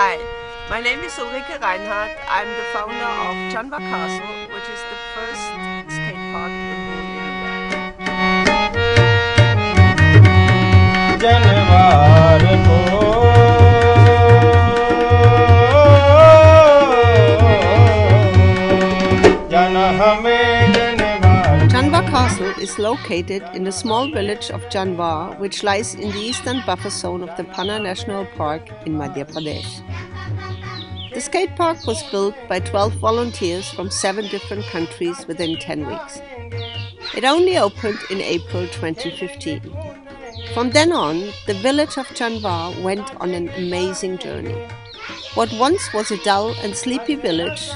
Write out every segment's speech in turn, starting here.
Hi, my name is Ulrike Reinhard. I'm the founder of Janwaar Castle, which is the first skate park in Bulgaria. Janwaar ko, the castle is located in the small village of Janwaar, which lies in the eastern buffer zone of the Panna National Park in Madhya Pradesh. The skate park was built by 12 volunteers from seven different countries within 10 weeks. It only opened in April 2015. From then on, the village of Janwaar went on an amazing journey. What once was a dull and sleepy village,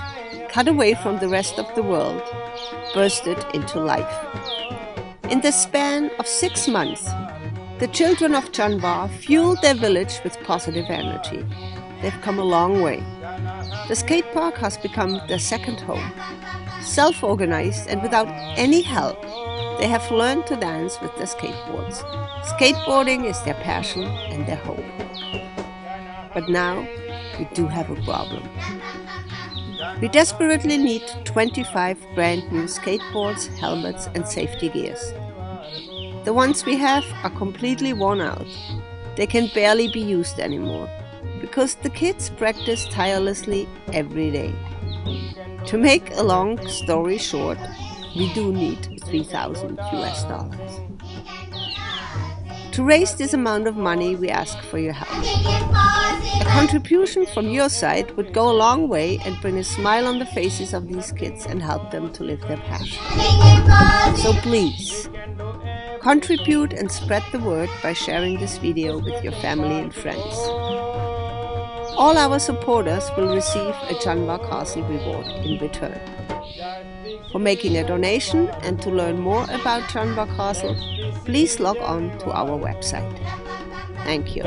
cut away from the rest of the world, bursted into life. In the span of six months, the children of Janwaar fueled their village with positive energy. They've come a long way. The skate park has become their second home. Self organized and without any help, they have learned to dance with their skateboards. Skateboarding is their passion and their hope. But now we do have a problem. We desperately need 25 brand new skateboards, helmets, and safety gears. The ones we have are completely worn out. They can barely be used anymore because the kids practice tirelessly every day. To make a long story short, we do need 3000 US dollars. To raise this amount of money, we ask for your help. A contribution from your side would go a long way and bring a smile on the faces of these kids and help them to live their passion. So please, contribute and spread the word by sharing this video with your family and friends. All our supporters will receive a Janwaar Castle reward in return. For making a donation and to learn more about Janwaar Castle, please log on to our website. Thank you.